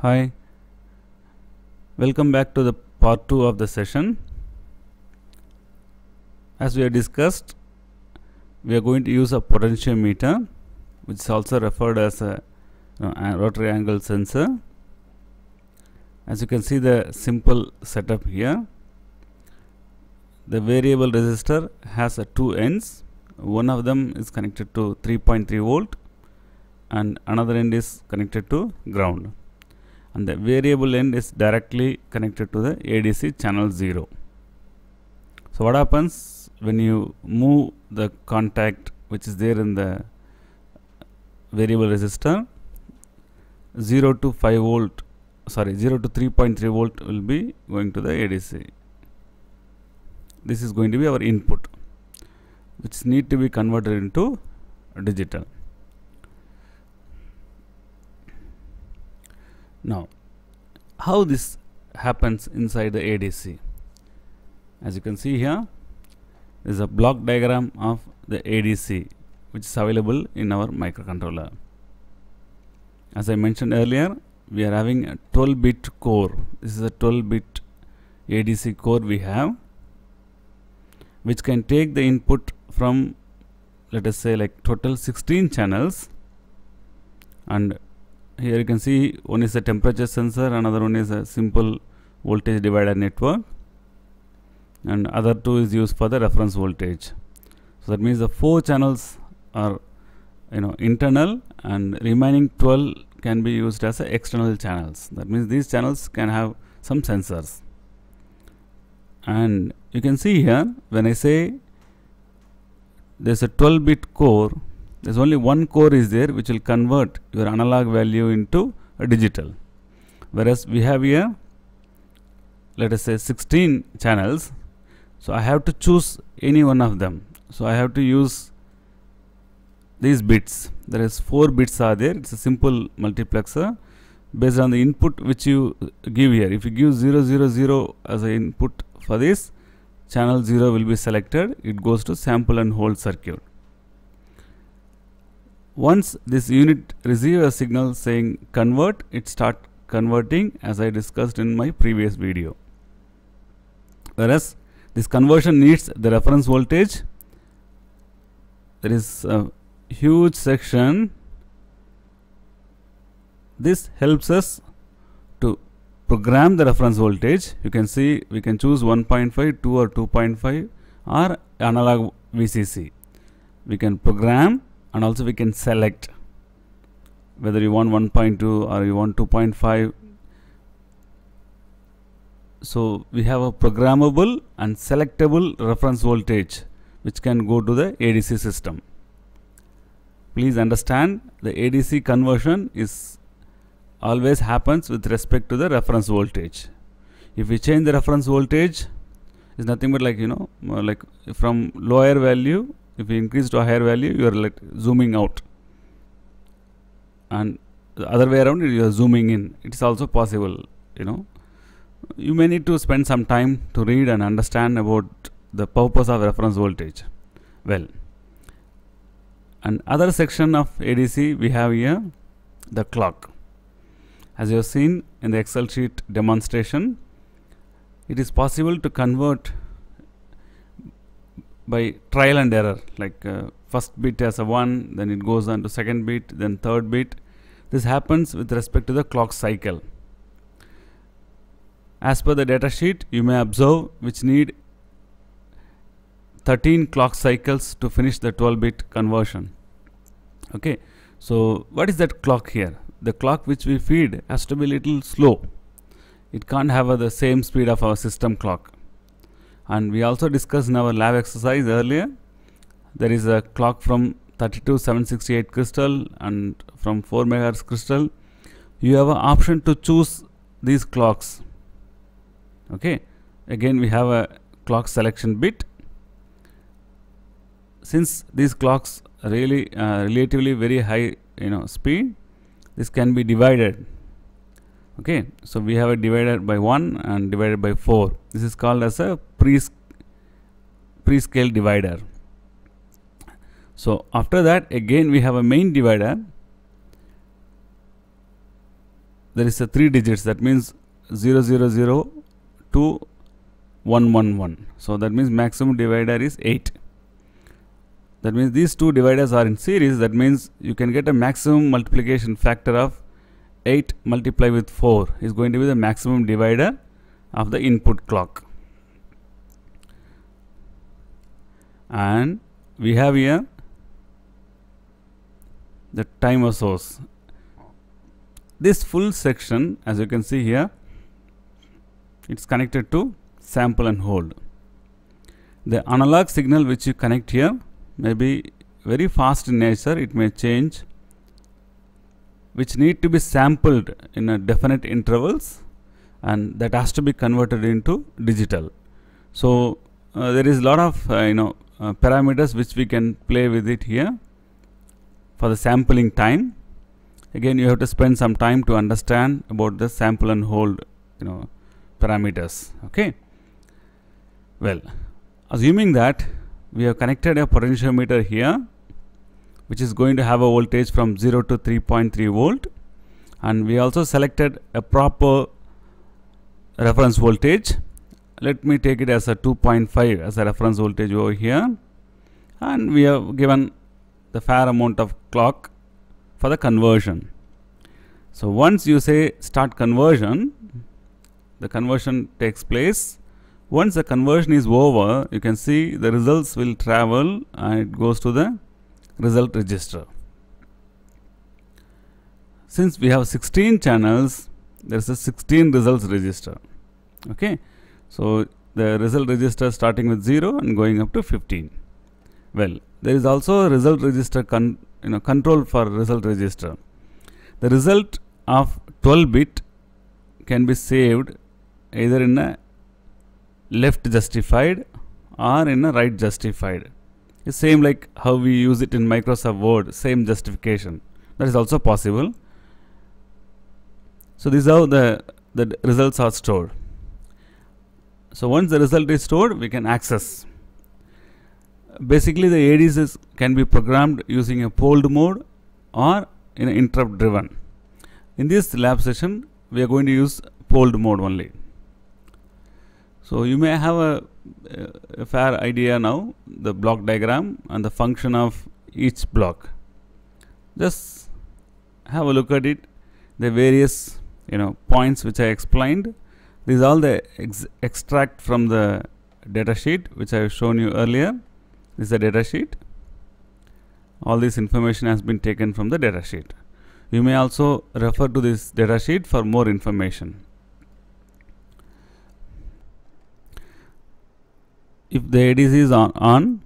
Hi, welcome back to the part 2 of the session. As we have discussed, we are going to use a potentiometer, which is also referred as a, you know, rotary angle sensor. As you can see, the simple setup here. The variable resistor has a two ends. One of them is connected to 3.3 volt, and another end is connected to ground and the variable end is directly connected to the ADC channel 0. So what happens when you move the contact which is there in the variable resistor 0 to 5 volt sorry 0 to 3.3 volt will be going to the ADC. This is going to be our input which need to be converted into digital. Now, how this happens inside the ADC? As you can see here, there is a block diagram of the ADC which is available in our microcontroller. As I mentioned earlier, we are having a 12 bit core. This is a 12 bit ADC core we have which can take the input from let us say like total 16 channels and here you can see one is a temperature sensor another one is a simple voltage divider network and other two is used for the reference voltage. So that means the four channels are you know internal and remaining 12 can be used as external channels. That means these channels can have some sensors. And you can see here when I say there's a 12 bit core there's only one core is there which will convert your analog value into a digital. Whereas we have here let us say 16 channels. So I have to choose any one of them. So I have to use these bits. There is four bits are there. It's a simple multiplexer. Based on the input which you give here if you give 0 0 0 as an input for this channel 0 will be selected. It goes to sample and hold circuit once this unit receive a signal saying convert it start converting as I discussed in my previous video. Whereas this conversion needs the reference voltage. There is a huge section. This helps us to program the reference voltage. You can see we can choose 1.5 2 or 2.5 or analog VCC we can program and also we can select whether you want 1.2 or you want 2.5 so we have a programmable and selectable reference voltage which can go to the ADC system. Please understand the ADC conversion is always happens with respect to the reference voltage. If we change the reference voltage is nothing but like you know like from lower value if you increase to a higher value you are like zooming out. And the other way around you are zooming in. It is also possible you know. You may need to spend some time to read and understand about the purpose of reference voltage. Well and other section of ADC we have here the clock. As you have seen in the excel sheet demonstration it is possible to convert by trial and error. Like uh, first bit as a 1 then it goes on to second bit then third bit this happens with respect to the clock cycle. As per the data sheet you may observe which need 13 clock cycles to finish the 12 bit conversion. Okay so what is that clock here? The clock which we feed has to be little slow. It can't have uh, the same speed of our system clock and we also discussed in our lab exercise earlier there is a clock from 32768 crystal and from 4 megahertz crystal. You have an option to choose these clocks. Okay? Again we have a clock selection bit. Since these clocks really uh, relatively very high you know speed this can be divided okay so we have a divided by 1 and divided by 4 this is called as a pre pre-scale divider. So after that again we have a main divider. There is a three digits. That means 000 to 111 so that means maximum divider is 8 that means these two dividers are in series. That means you can get a maximum multiplication factor of 8 multiplied with 4 is going to be the maximum divider of the input clock. And we have here the timer source. This full section as you can see here it's connected to sample and hold. The analog signal which you connect here may be very fast in nature. It may change which need to be sampled in a definite intervals and that has to be converted into digital. So uh, there is a lot of uh, you know uh, parameters which we can play with it here for the sampling time. Again you have to spend some time to understand about the sample and hold you know parameters okay? Well assuming that we have connected a potentiometer here which is going to have a voltage from 0 to 3.3 volt. And we also selected a proper reference voltage. Let me take it as a 2.5 as a reference voltage over here. And we have given the fair amount of clock for the conversion. So once you say start conversion the conversion takes place. Once the conversion is over you can see the results will travel and it goes to the result register. Since we have 16 channels there is a 16 results register. Okay? So the result register starting with 0 and going up to 15 well there is also a result register con you know control for result register. The result of 12 bit can be saved either in a left justified or in a right justified same like how we use it in Microsoft Word same justification. That is also possible. So this is how the the results are stored. So once the result is stored we can access. Basically the ADCs can be programmed using a polled mode or in an interrupt driven. In this lab session we are going to use polled mode only. So you may have a, a, fair idea now the block diagram and the function of each block. Just have a look at it. The various you know points which I explained. These all the ex extract from the data sheet which I have shown you earlier. This is the data sheet. All this information has been taken from the data sheet. You may also refer to this data sheet for more information. If the ADC is on, on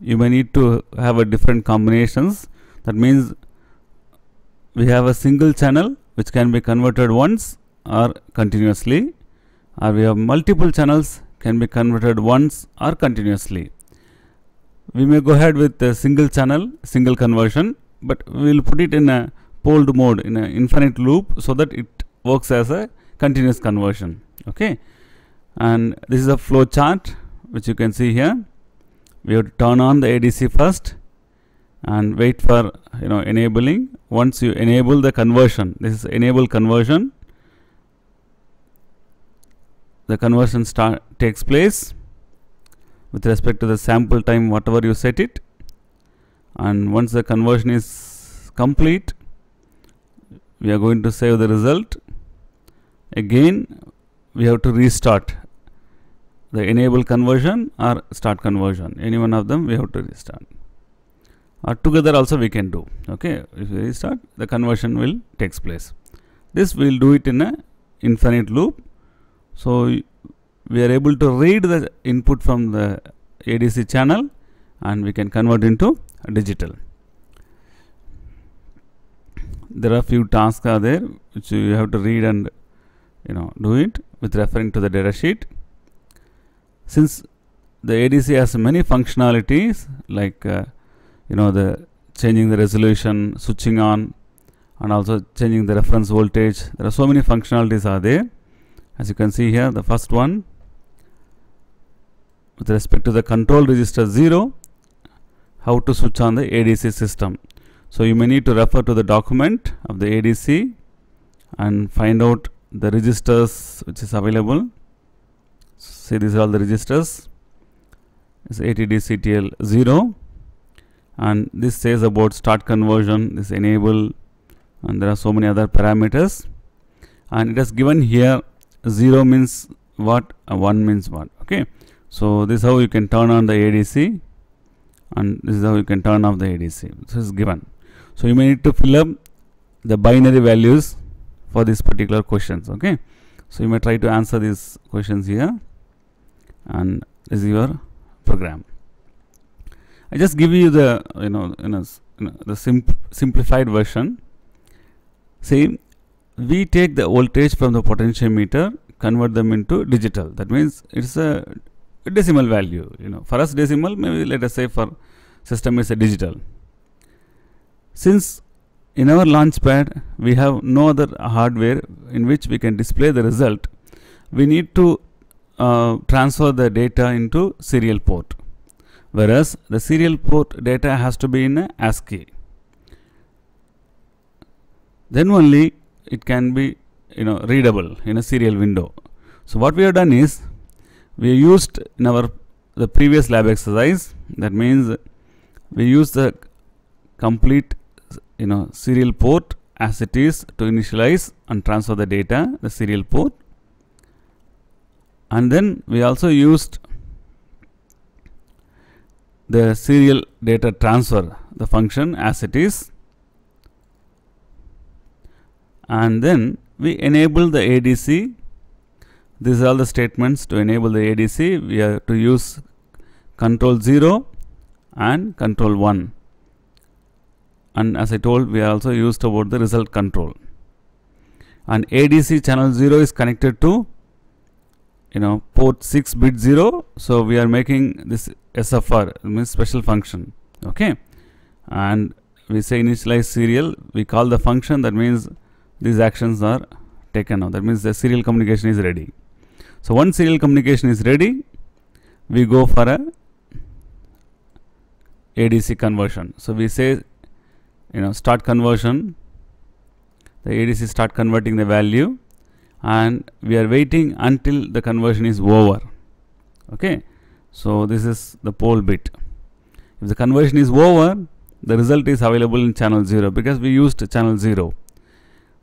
you may need to have a different combinations. That means we have a single channel which can be converted once or continuously or we have multiple channels can be converted once or continuously. We may go ahead with a single channel single conversion but we will put it in a polled mode in an infinite loop so that it works as a continuous conversion. Okay? And this is a flow chart which you can see here. We have to turn on the ADC first and wait for you know enabling. Once you enable the conversion this is enable conversion. The conversion start takes place with respect to the sample time whatever you set it. And once the conversion is complete we are going to save the result. Again we have to restart the enable conversion or start conversion. Any one of them we have to restart. Or together also we can do. Okay? If we restart the conversion will takes place. This we will do it in a infinite loop. So we are able to read the input from the ADC channel and we can convert into digital. There are few tasks are there which you have to read and you know do it with referring to the data sheet since the ADC has many functionalities like uh, you know the changing the resolution switching on and also changing the reference voltage there are so many functionalities are there. As you can see here the first one with respect to the control register 0 how to switch on the ADC system. So you may need to refer to the document of the ADC and find out the registers which is available see these are all the registers is ATDCTL 0 and this says about start conversion. This enable and there are so many other parameters. And it has given here 0 means what uh, 1 means what. Okay. So this is how you can turn on the ADC and this is how you can turn off the ADC this is given. So you may need to fill up the binary values for these particular questions. Okay. So you may try to answer these questions here and this is your program. I just give you the you know, you know, you know the simp simplified version. See we take the voltage from the potentiometer convert them into digital. That means it's a decimal value you know. For us decimal maybe let us say for system is a digital. Since in our launchpad we have no other hardware in which we can display the result we need to uh, transfer the data into serial port. Whereas the serial port data has to be in ASCII. Then only it can be you know readable in a serial window. So what we have done is we used in our the previous lab exercise that means we use the complete you know serial port as it is to initialize and transfer the data the serial port and then we also used the serial data transfer the function as it is. And then we enable the ADC these are all the statements to enable the ADC we have to use control 0 and control 1 and as I told we also used about the result control. And ADC channel 0 is connected to you know port 6 bit 0 so we are making this SFR means special function. Okay? And we say initialize serial. We call the function. That means these actions are taken now. That means the serial communication is ready. So once serial communication is ready we go for a ADC conversion. So we say you know start conversion. The ADC start converting the value and we are waiting until the conversion is over. Okay? So this is the poll bit. If the conversion is over the result is available in channel 0 because we used channel 0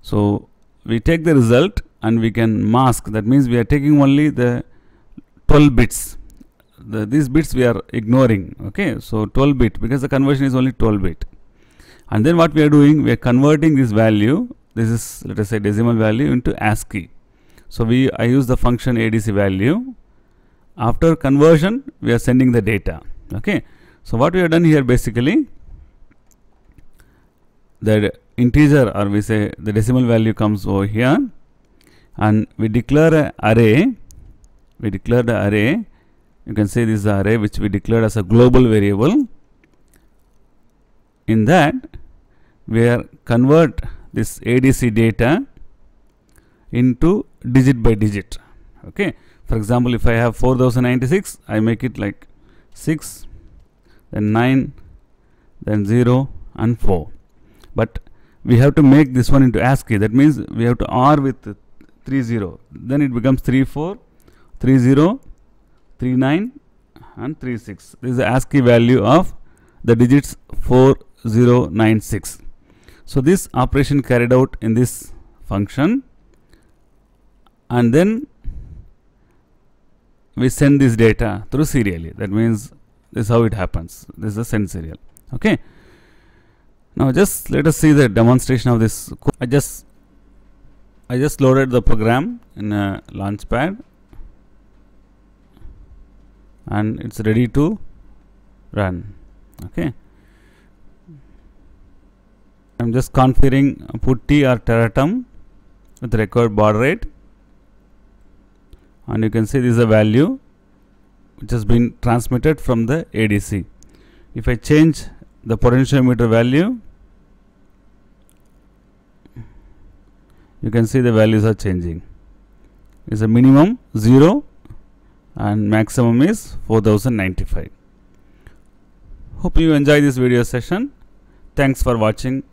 so we take the result and we can mask. That means we are taking only the 12 bits. The, these bits we are ignoring. Okay? So 12 bit because the conversion is only 12 bit. And then what we are doing? We are converting this value. This is let us say decimal value into ASCII so we I use the function ADC value. After conversion we are sending the data. Okay. So what we have done here basically the integer or we say the decimal value comes over here. And we declare a array we declare the array. You can say this is the array which we declared as a global variable. In that where convert this ADC data into digit by digit. Okay? For example if I have 4096 I make it like 6 then 9 then 0 and 4 but we have to make this one into ASCII. That means we have to R with 30 then it becomes 34 30 39 and 36 this is the ASCII value of the digits 4096 so this operation carried out in this function and then we send this data through serially. That means this is how it happens. This is a send serial. Okay. Now just let us see the demonstration of this. I just I just loaded the program in a launchpad and it's ready to run. Okay. I'm just configuring PuTTY or Tera Term with required baud rate and you can see this is a value which has been transmitted from the ADC. If I change the potentiometer value you can see the values are changing. It's a minimum 0 and maximum is 4095. Hope you enjoy this video session. Thanks for watching